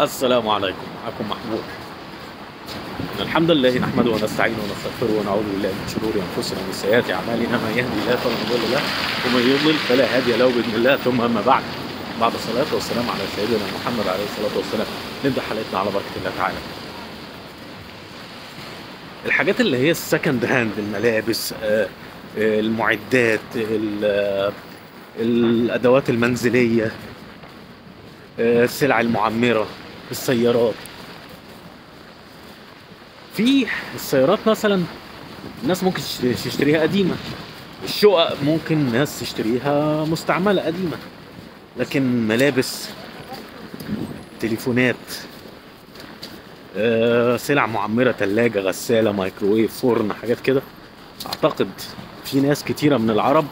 السلام عليكم. معكم محمود. الحمد لله نحمده ونستعينه ونستغفره ونعوذ بالله من شرور أنفسنا ومن سيئات أعمالنا. من يهدي الله فلا مضل له ومن يضلل فلا هادي له بإذن الله. ثم أما بعد. بعد الصلاة والسلام على سيدنا محمد عليه الصلاة والسلام. نبدأ حلقتنا على بركة الله تعالى. الحاجات اللي هي ال second hand الملابس آه، آه، المعدات ال- آه، الأدوات المنزلية السلع المعمرة. السيارات. في السيارات مثلا الناس ممكن تش- تشتريها قديمة. الشقق ممكن ناس تشتريها مستعملة قديمة. لكن ملابس تليفونات آه، سلع معمرة ثلاجه غسالة مايكروويف فرن حاجات كده. أعتقد في ناس كتيرة من العرب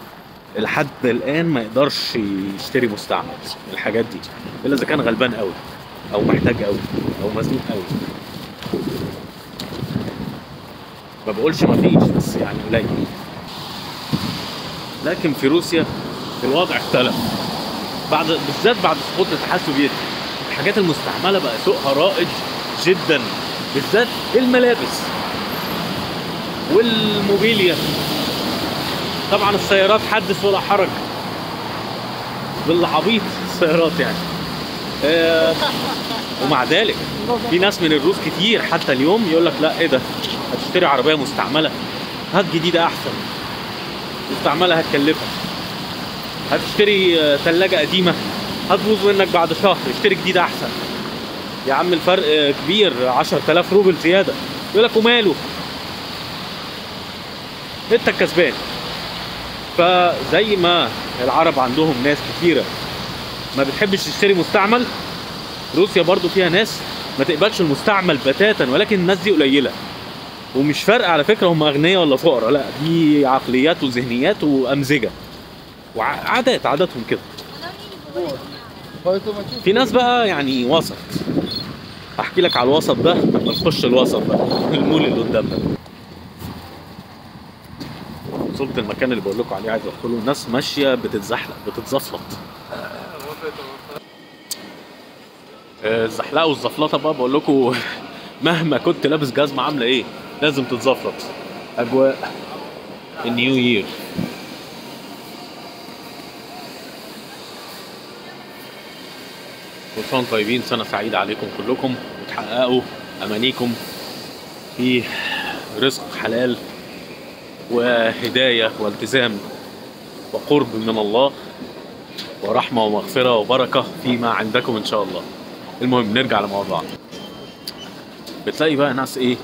لحد الآن ما يقدرش يشتري مستعمل. الحاجات دي. إلا إذا كان غلبان قوي. أو محتاج قوي أو مزنوق قوي ما بقولش ما فيش بس يعني قليل. لكن في روسيا الوضع اختلف. بعد بالذات بعد سقوط الاتحاد السوفيتي. الحاجات المستعملة بقى سوقها رائج جدا بالذات الملابس والموبيليا. طبعا السيارات حدث ولا حرج. بالعبيط السيارات يعني. ومع ذلك في ناس من الروس كتير حتى اليوم يقول لك لا إيه ده؟ هتشتري عربية مستعملة. هات جديدة أحسن. مستعملة هتكلفك هتشتري آه، ثلاجه قديمة. هتبوظ منك بعد شهر. اشتري جديدة أحسن. يا عم الفرق آه، كبير. 10000 روبل زيادة. يقول لك وماله؟ أنت الكسبان. فزي ما العرب عندهم ناس كتيرة ما بتحبش تشتري مستعمل؟ روسيا برضو فيها ناس ما تقبلش المستعمل بتاتا ولكن الناس دي قليلة. ومش فارقة على فكرة هم أغنياء ولا فقراء لا دي عقليات وذهنيات وأمزجة. وعادات عاداتهم كده. في ناس بقى يعني وسط. أحكي لك على الوسط ده لما نخش الوسط بقى المول اللي قدامنا وصلت المكان اللي بقول لكم عليه عايز ادخله الناس ماشية بتتزحلق بتتزفلط الزحلقة والزفلطة بقى بقول لكم مهما كنت لابس جزمة عاملة إيه لازم تتزفلط. أجواء النيو يير. كل سنه طيبين سنة سعيدة عليكم كلكم وتحققوا أمانيكم في رزق حلال وهداية والتزام وقرب من الله. ورحمة ومغفرة وبركة فيما عندكم إن شاء الله. المهم نرجع لموضوعنا بتلاقي بقى ناس إيه؟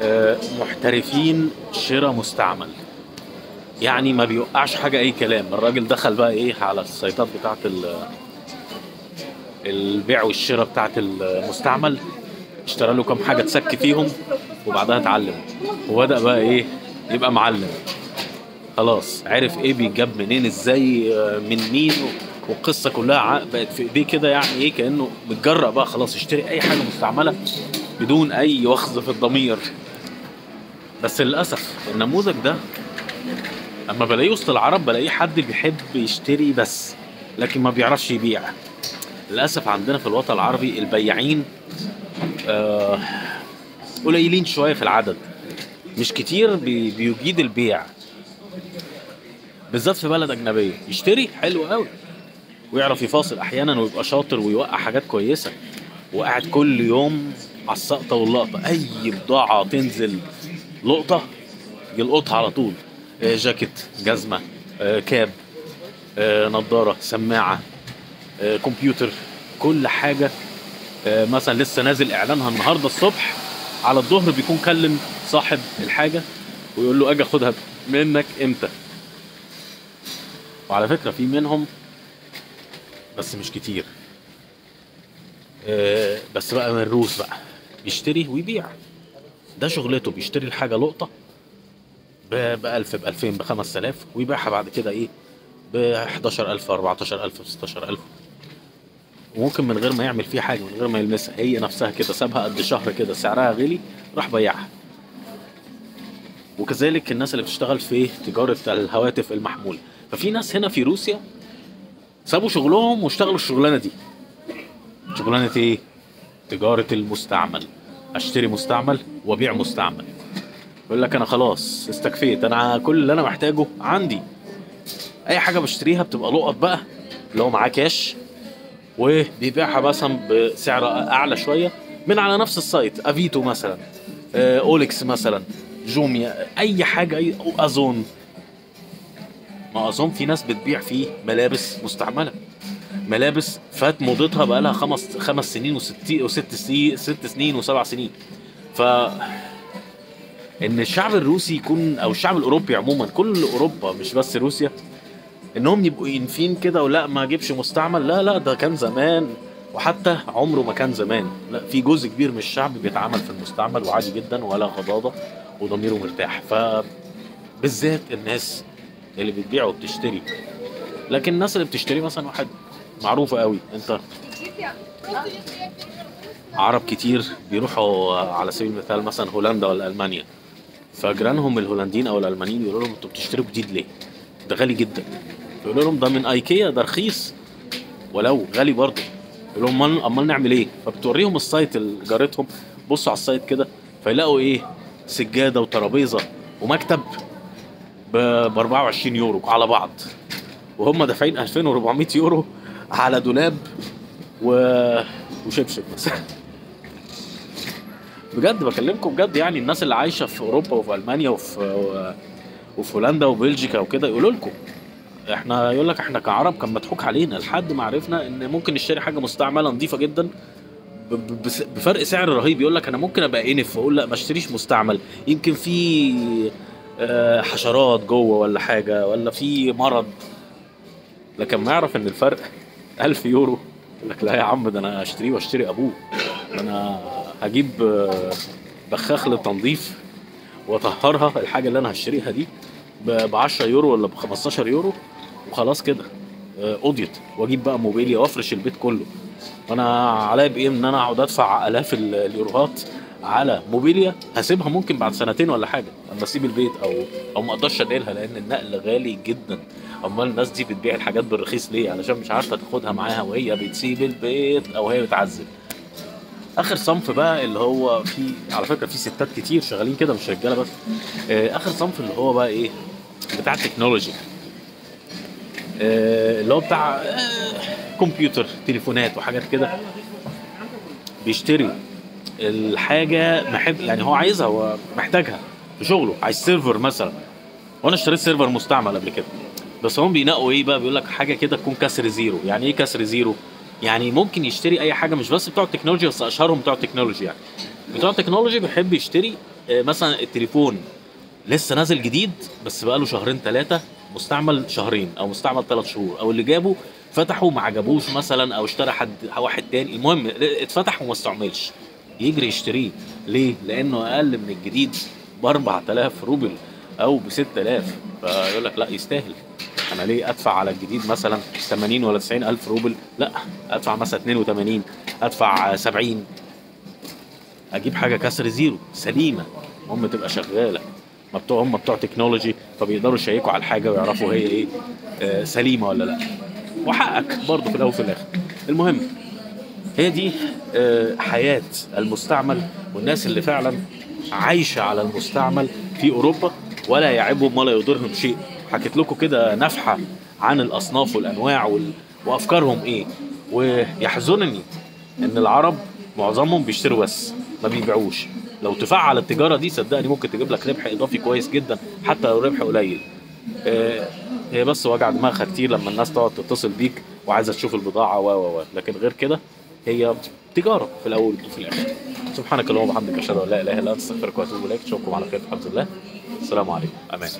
آه محترفين شراء مستعمل. يعني ما بيوقعش حاجة أي كلام. الراجل دخل بقى إيه؟ على السيطات بتاعت ال- البيع والشراء بتاعت المستعمل. اشترى له كام حاجة تسك فيهم وبعدها اتعلم. وبدأ بقى إيه؟ يبقى معلم. خلاص. عرف إيه بيجاب منين إزاي آه، من مين والقصة كلها بقت في ايديه كده يعني إيه كأنه متجرأ بقى خلاص يشتري أي حاجة مستعملة بدون أي وخز في الضمير. بس للأسف النموذج ده أما بلاقيه وسط العرب بلاقيه حد بيحب يشتري بس لكن ما بيعرفش يبيع. للأسف عندنا في الوطن العربي البياعين آه قليلين شوية في العدد. مش كتير بي- بيجيد البيع. بالذات في بلد أجنبية. يشتري؟ حلو قوي ويعرف يفاصل أحيانا ويبقى شاطر ويوقع حاجات كويسة. وقاعد كل يوم على السقطة واللقطة. أي بضاعة تنزل لقطة يلقطها على طول. آه، جاكيت جزمة آه، كاب آه، نظارة سماعة كمبيوتر. كل حاجة مثلا لسه نازل إعلانها النهارده الصبح. على الظهر بيكون كلم صاحب الحاجة ويقول له أجي أخدها منك إمتى. وعلى فكرة في منهم بس مش كتير. آه، بس بقى من الروس بقى. بيشتري ويبيع. ده شغلته بيشتري الحاجة لقطة ب 1000 ب 2000 ب 5000 ويبيعها بعد كده إيه؟ ب 11000 14000 16000 وممكن من غير ما يعمل فيها حاجة من غير ما يلمسها. هي نفسها كده سابها قد شهر كده سعرها غلي راح بيعها وكذلك الناس اللي بتشتغل في تجارة الهواتف المحمولة. ففي ناس هنا في روسيا سابوا شغلهم واشتغلوا الشغلانة دي. شغلانة إيه؟ تجارة المستعمل. أشتري مستعمل وأبيع مستعمل. يقول لك أنا خلاص استكفيت. أنا كل اللي أنا محتاجه عندي. أي حاجة بشتريها بتبقى لقط بقى اللي هو معاه كاش وبيبيعها مثلا بسعر أعلى شوية. من على نفس ال site Avito مثلا آه، OLX مثلا جوميا أي حاجة أي ازون ما أظن في ناس بتبيع فيه ملابس مستعملة. ملابس فات موضتها بقى لها خمس خمس سنين وست وست سنين ست سنين وسبع سنين. ف إن الشعب الروسي يكون أو الشعب الأوروبي عموما كل أوروبا مش بس روسيا إنهم يبقوا ينفين كده ولا ما أجيبش مستعمل. لا لا ده كان زمان وحتى عمره ما كان زمان. لا في جزء كبير من الشعب بيتعامل في المستعمل وعادي جدا ولا غضاضة وضميره مرتاح. ف بالذات الناس اللي بتبيع وبتشتري. لكن الناس اللي بتشتري مثلا واحد معروفة قوي انت عرب كتير بيروحوا على سبيل المثال مثلا هولندا ولا ألمانيا. فجيرانهم الهولنديين أو الألمانيين يقولوا لهم أنتوا بتشتروا جديد ليه؟ ده غالي جدا. يقولوا لهم ده من ايكيا ده رخيص. ولو غالي برضه. يقول لهم امال نعمل إيه؟ فبتوريهم السايت جارتهم. بصوا على السايت كده فيلاقوا إيه؟ سجادة وترابيزة ومكتب. ب 24 يورو على بعض. وهم دافعين 2400 يورو على دولاب و... وشبشب مثلا بجد بكلمكم بجد يعني الناس اللي عايشة في أوروبا وفي ألمانيا وفي وفي هولندا وبلجيكا وكده يقولوا لكم إحنا يقول لك إحنا كعرب كان مضحوك علينا لحد ما عرفنا إن ممكن نشتري حاجة مستعملة نظيفة جدا بفرق سعر رهيب. يقول لك أنا ممكن أبقى إنف وأقول لا ما أشتريش مستعمل. يمكن في حشرات جوه ولا حاجة ولا في مرض. لكن ما يعرف إن الفرق 1000 يورو. يقول لك لا يا عم ده أنا أشتريه وأشتري أبوه. أنا هجيب آه، بخاخ للتنظيف وأطهرها. الحاجة اللي أنا هشتريها دي ب 10 يورو ولا ب 15 يورو. وخلاص كده آه، قضيت. وأجيب بقى موبيليا وأفرش البيت كله. وأنا عليا بإيه؟ إن أنا أقعد أدفع ألاف ال- اليوروهات على موبيليا هسيبها ممكن بعد سنتين ولا حاجة. أما أسيب البيت أو أو ما أقدرش أنقلها لأن النقل غالي جدا. أمال الناس دي بتبيع الحاجات بالرخيص ليه؟ علشان مش عارفة تاخدها معاها وهي بتسيب البيت أو هي بتعذب آخر صنف بقى اللي هو في على فكرة في ستات كتير شغالين كده مش رجالة بس. آه، آخر صنف اللي هو بقى إيه؟ بتاع ال technology آه، اللي هو بتاع آه، كمبيوتر تليفونات وحاجات كده. بيشتري. الحاجة محب يعني هو عايزها هو محتاجها في شغله. عايز server مثلا. وأنا اشتريت server مستعمل قبل كده. بس هم بينقوا إيه بقى؟ بيقول لك حاجة كده تكون كسر zero. يعني إيه كسر zero؟ يعني ممكن يشتري أي حاجة مش بس بتوع التكنولوجيا بس أشهرهم بتوع التكنولوجيا يعني. بتوع ال technology بيحب يشتري آه، مثلا التليفون. لسه نازل جديد بس بقاله شهرين ثلاثة مستعمل شهرين أو مستعمل ثلاث شهور. أو اللي جابه فتحه ما عجبوش مثلا أو اشترى حد واحد تاني. المهم اتفتح وما استعملش. يجري يشتريه. ليه؟ لأنه أقل من الجديد ب 4000 روبل أو ب 6000 فيقول لك لا يستاهل. أنا ليه أدفع على الجديد مثلا 80 ولا 90 ألف روبل؟ لا أدفع مثلا 82 أدفع 70 أجيب حاجة كسر zero سليمة. هم تبقى شغالة. ما بتوع هم بتوع technology فبيقدروا يشيكوا على الحاجة ويعرفوا هي إيه آه، سليمة ولا لا. وحقك برضه في الأول وفي الآخر. المهم هي دي آه، حياة المستعمل والناس اللي فعلا عايشة على المستعمل في أوروبا ولا يعيبهم ولا يضرهم شيء. حكيت لكم كده نفحة عن الأصناف والأنواع وال... وأفكارهم إيه. ويحزنني إن العرب معظمهم بيشتروا بس ما بيبيعوش. لو تفعل التجارة دي صدقني ممكن تجيب لك ربح إضافي كويس جدا حتى لو ربح قليل. آه، هي بس وجع دماغها كتير لما الناس تقعد تتصل بيك وعايزة تشوف البضاعة و و و. لكن غير كده هي تجارة في الأول وفي الآخر. سبحانك اللهم وبحمدك أشهد أن لا إله إلا أنت أستغفرك وأتوب إليك. أشوفكم على خير حفظ الله السلام عليكم. أمان.